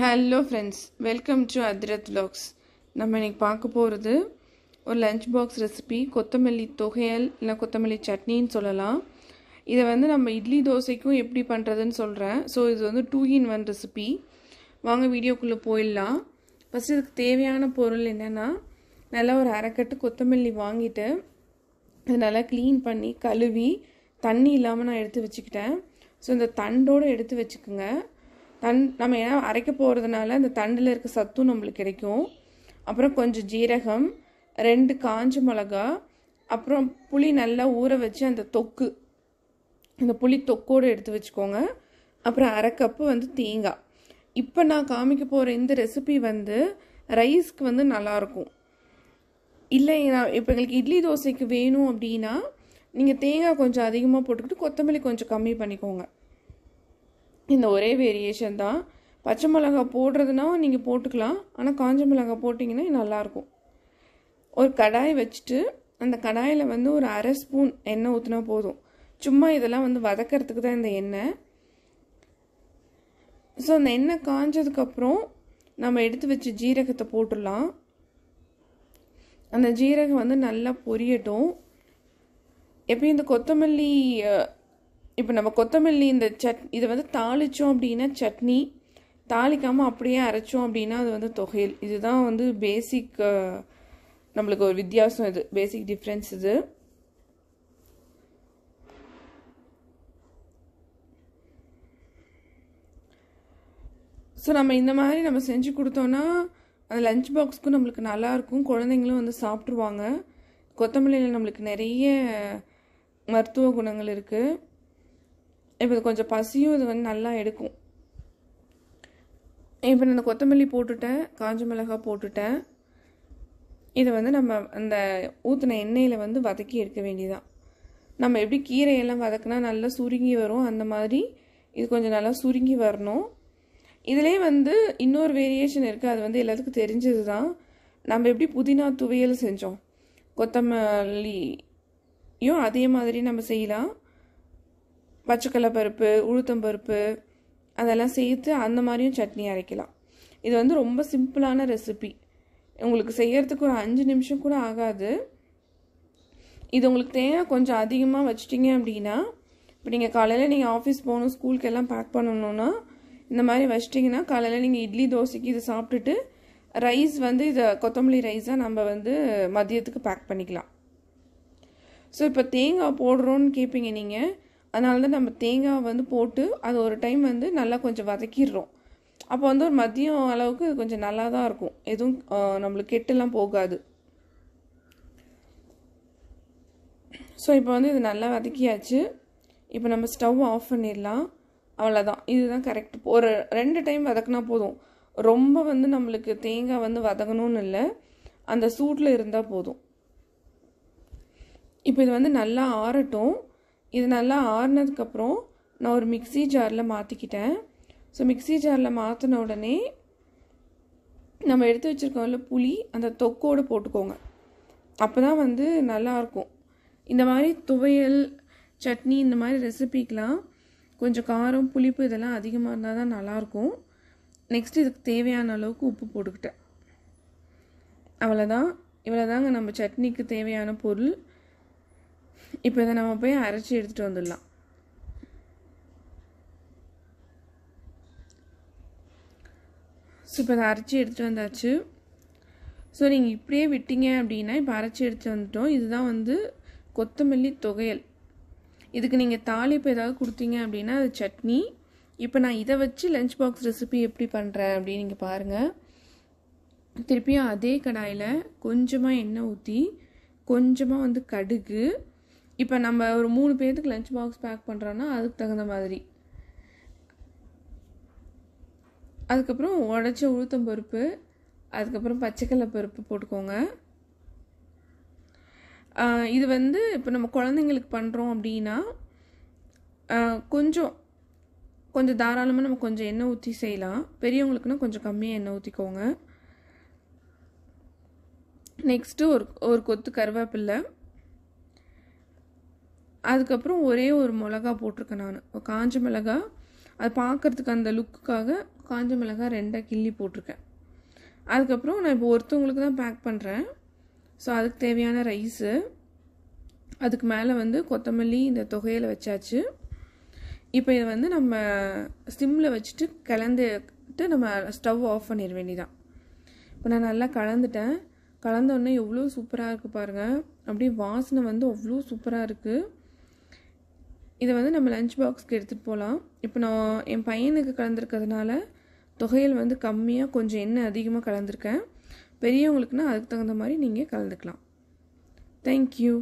Hello friends welcome to Athirath vlogs. நம்ம இன்றைக்கி பார்க்க போகிறது ஒரு லஞ்ச் பாக்ஸ் ரெசிபி கொத்தமல்லி தொகையல் இல்லை கொத்தமல்லி சட்னின்னு சொல்லலாம். இதை வந்து நம்ம இட்லி தோசைக்கும் எப்படி பண்ணுறதுன்னு சொல்கிறேன் ஸோ இது வந்து டூ இன் ஒன் ரெசிபி வாங்க வீடியோக்குள்ளே போயிடலாம். ஃபஸ்ட் இதுக்கு தேவையான பொருள் என்னென்னா நல்லா ஒரு அரைக்கட்டு கொத்தமல்லி வாங்கிட்டு அது நல்லா க்ளீன் பண்ணி கழுவி தண்ணி இல்லாமல் நான் எடுத்து வச்சுக்கிட்டேன். ஸோ இந்த தண்டோடு எடுத்து வச்சுக்கோங்க. தண் நம்ம ஏன்னா அரைக்க போகிறதுனால அந்த தண்டில் இருக்க சத்தும் நம்மளுக்கு கிடைக்கும். அப்புறம் கொஞ்சம் ஜீரகம் ரெண்டு காஞ்ச மிளகா அப்புறம் புளி நல்லா ஊற வச்சு அந்த தொக்கு அந்த புளி தொக்கோடு எடுத்து வச்சுக்கோங்க. அப்புறம் அரை கப்பு வந்து தேங்காய். இப்போ நான் காமிக்க போகிற இந்த ரெசிபி வந்து ரைஸ்க்கு வந்து நல்லாயிருக்கும் இல்லை நான் இப்போ எங்களுக்கு இட்லி தோசைக்கு வேணும் அப்படின்னா நீங்கள் தேங்காய் கொஞ்சம் அதிகமாக போட்டுக்கிட்டு கொத்தமல்லி கொஞ்சம் கம்மி பண்ணிக்கோங்க. இந்த ஒரே வேரியேஷன் தான். பச்சை மிளகா போடுறதுனா நீங்கள் போட்டுக்கலாம். ஆனால் காஞ்ச மிளகா போட்டிங்கன்னா நல்லாயிருக்கும். ஒரு கடாய் வச்சுட்டு அந்த கடாயில் வந்து ஒரு அரை ஸ்பூன் எண்ணெய் ஊற்றினா போதும். சும்மா இதெல்லாம் வந்து வதக்கிறதுக்கு தான் இந்த எண்ணெய். ஸோ அந்த எண்ணெய் காஞ்சதுக்கப்புறம் நம்ம எடுத்து வச்சு ஜீரகத்தை போட்டுடலாம். அந்த ஜீரகம் வந்து நல்லா பொரியட்டும். எப்பயும் இந்த கொத்தமல்லி இப்போ நம்ம கொத்தமல்லி இந்த சட் இதை வந்து தாளித்தோம் அப்படின்னா சட்னி தாளிக்காமல் அப்படியே அரைச்சோம் அப்படின்னா அது வந்து தொகையில். இதுதான் வந்து பேசிக் நம்மளுக்கு ஒரு வித்தியாசம் இது. பேசிக் டிஃப்ரென்ஸ் இது. ஸோ நம்ம இந்த மாதிரி நம்ம செஞ்சு கொடுத்தோன்னா அந்த லஞ்ச் பாக்ஸ்க்கும் நம்மளுக்கு நல்லாயிருக்கும் குழந்தைங்களும் வந்து சாப்பிட்ருவாங்க கொத்தமல்லியில் நம்மளுக்கு நிறைய மருத்துவ குணங்கள் இருக்குது இப்போ இது கொஞ்சம் பசியும் இது வந்து நல்லா எடுக்கும். இப்போ நான் இந்த கொத்தமல்லி போட்டுட்டேன் காஞ்ச மிளகாய் போட்டுட்டேன். இதை வந்து நம்ம அந்த ஊற்றின எண்ணெயில் வந்து வதக்கி எடுக்க வேண்டியதான் நம்ம எப்படி கீரையெல்லாம் வதக்குனா நல்லா சுருங்கி வரும் அந்த மாதிரி இது கொஞ்சம் நல்லா சுருங்கி வரணும். இதிலே வந்து இன்னொரு வேரியேஷன் இருக்குது அது வந்து எல்லாத்துக்கும் தெரிஞ்சது தான் நம்ம எப்படி புதினா துவையல் செஞ்சோம் கொத்தமல்லியும் அதே மாதிரி நம்ம செய்யலாம். பச்சைக்கடலை பருப்பு உளுத்தம்பருப்பு அதெல்லாம் சேர்த்து அந்த மாதிரியும் சட்னி அரைக்கலாம். இது வந்து ரொம்ப சிம்பிளான ரெசிபி. உங்களுக்கு செய்யறதுக்கு ஒரு அஞ்சு நிமிஷம் கூட ஆகாது. இது உங்களுக்கு தேங்காய் கொஞ்சம் அதிகமாக வச்சிட்டிங்க அப்படின்னா இப்போ நீங்கள் காலையில் நீங்கள் ஆஃபீஸ் போகணும் ஸ்கூலுக்கு எல்லாம் பேக் பண்ணணுன்னா இந்த மாதிரி வச்சிட்டிங்கன்னா காலையில் நீங்கள் இட்லி தோசைக்கு இதை சாப்பிட்டுட்டு ரைஸ் வந்து இதை கொத்தமல்லி ரைஸாக நம்ம வந்து மதியத்துக்கு பேக் பண்ணிக்கலாம். ஸோ இப்போ தேங்காய் போடுறோன்னு கேட்பீங்க நீங்கள் அதனால தான் நம்ம தேங்காய் வந்து போட்டு அது ஒரு டைம் வந்து நல்லா கொஞ்சம் வதக்கிடுறோம். அப்போ வந்து ஒரு மதியம் அளவுக்கு இது கொஞ்சம் நல்லா தான் இருக்கும். எதுவும் நம்மளுக்கு கெட்டுலாம் போகாது. ஸோ இப்போ வந்து இது நல்லா வதக்கியாச்சு. இப்போ நம்ம ஸ்டவ் ஆஃப் பண்ணிடலாம். அவ்வளோதான் இதுதான் கரெக்ட் ஒரு ரெண்டு டைம் வதக்குனா போதும். ரொம்ப வந்து நம்மளுக்கு தேங்காய் வந்து வதங்கணும்னு இல்லை. அந்த சூட்டில் இருந்தால் போதும். இப்போ இது வந்து நல்லா ஆறட்டும். இது நல்லா ஆறுனதுக்கப்புறம் நான் ஒரு மிக்சி ஜாரில் மாற்றிக்கிட்டேன் ஸோ மிக்சி ஜாரில் மாற்றின உடனே நம்ம எடுத்து வச்சுருக்கோம்ல புளி அந்த தொக்கோடு போட்டுக்கோங்க. அப்போ தான் வந்து நல்லாயிருக்கும் இந்த மாதிரி துவையல் சட்னி இந்த மாதிரி ரெசிபிக்கெலாம் கொஞ்சம் காரம் புளிப்பு இதெல்லாம் அதிகமாக இருந்தால் தான் நல்லாயிருக்கும் நெக்ஸ்ட் இதுக்கு தேவையான அளவுக்கு உப்பு போட்டுக்கிட்டேன். அவ்வளோதான் இவ்வளோதாங்க நம்ம சட்னிக்கு தேவையான பொருள். இப்போ இதை நம்ம போய் அரைச்சி எடுத்துகிட்டு வந்துடலாம். ஸோ இப்போ இதை அரைச்சி எடுத்துகிட்டு வந்தாச்சு. ஸோ நீங்கள் இப்படியே விட்டீங்க அப்படின்னா இப்போ அரைச்சி எடுத்துகிட்டு வந்துட்டோம். இதுதான் வந்து கொத்தமல்லி தொகையல். இதுக்கு நீங்கள் தாளிப்பு ஏதாவது கொடுத்தீங்க அப்படின்னா அது சட்னி. இப்போ நான் இதை வச்சு லஞ்ச் பாக்ஸ் ரெசிபி எப்படி பண்ணுறேன் அப்படின்னு நீங்கள் பாருங்கள் திருப்பியும் அதே கடாயில் கொஞ்சமாக எண்ணெய் ஊற்றி கொஞ்சமாக வந்து கடுகு இப்போ நம்ம ஒரு மூணு பேர்த்துக்கு லஞ்ச் பாக்ஸ் பேக் பண்ணுறோன்னா அதுக்கு தகுந்த மாதிரி. அதுக்கப்புறம் உடச்ச உளுத்தம் பருப்பு அதுக்கப்புறம் பச்சைக்கடலை பருப்பு போட்டுக்கோங்க. இது வந்து இப்போ நம்ம குழந்தைங்களுக்கு பண்ணுறோம் அப்படின்னா கொஞ்சம் கொஞ்சம் தாராளமாக நம்ம கொஞ்சம் எண்ணெய் ஊற்றி செய்யலாம். பெரியவங்களுக்குன்னா கொஞ்சம் கம்மியாக எண்ணெய் ஊற்றிக்கோங்க நெக்ஸ்ட்டு ஒரு ஒரு கொத்து கருவேப்பில்லை அதுக்கப்புறம் ஒரே ஒரு மிளகா போட்டிருக்கேன் நான். காஞ்ச மிளகா. அது பார்க்குறதுக்கு அந்த லுக்குக்காக காஞ்ச மிளகா ரெண்டாக கிள்ளி போட்டிருக்கேன். அதுக்கப்புறம் நான் இப்போ ஒருத்தவங்களுக்கு தான் பேக் பண்ணுறேன் ஸோ அதுக்கு தேவையான ரைஸு அதுக்கு மேலே வந்து கொத்தமல்லி இந்த தொகையில் வச்சாச்சு. இப்போ இதை வந்து நம்ம ஸ்டிம்மில் வச்சுட்டு கலந்துட்டு நம்ம ஸ்டவ் ஆஃப் பண்ணிட வேண்டிதான் இப்போ நான் நல்லா கலந்துட்டேன். கலந்தோடனே எவ்வளோ சூப்பராக இருக்குது பாருங்கள் அப்படியே வாசனை வந்து அவ்வளோ சூப்பராக இருக்குது இதை வந்து நம்ம லஞ்ச் பாக்ஸ்க்கு எடுத்துகிட்டு போகலாம் இப்போ நான் என் பையனுக்கு கலந்துருக்கிறதுனால தொகையில் வந்து கம்மியாக கொஞ்சம் எண்ணெய் அதிகமாக கலந்துருக்கேன். பெரியவங்களுக்குன்னா அதுக்கு தகுந்த மாதிரி நீங்கள் கலந்துக்கலாம். தேங்க்யூ